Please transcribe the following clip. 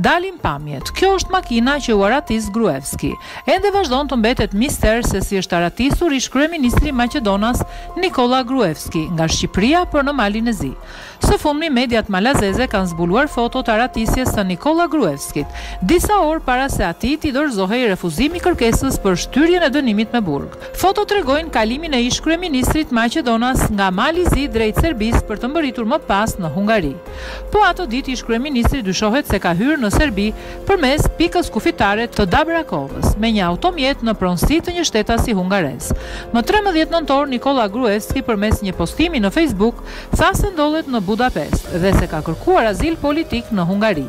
Dalin pamjet. Kjo është makina që u arratis Gruevski. Ende vazhdon të mbetet mister se si është arratisur ish-kryeministri maqedonas Nikolla Gruevski nga Shqipëria për në Malin e Zi. Së fundmi mediat malazeze kanë zbuluar foto të arratisjes së Nikolla Gruevskit, disa orë para se atij t'i dorëzohej refuzimi i kërkesës për shtyrjen e dënimit me burg. Fotot tregojnë kalimin e ish-kryeministrit maqedonas nga Mali i Zi drejt Serbisë për të mbërritur më pas në Hungari. Po ato ditë ish-kryeministri dyshohet se ka hyrë në Serbi përmes pikës kufitare të Dobrakovës me një automjet në pronësi të një shtetasi hungarez. Më trembëdhjetë nëntor Nikolla Gruevski përmes një postimi në Facebook tha se ndodhet në Budapest dhe se ka kërkuar azil politik në Hungari.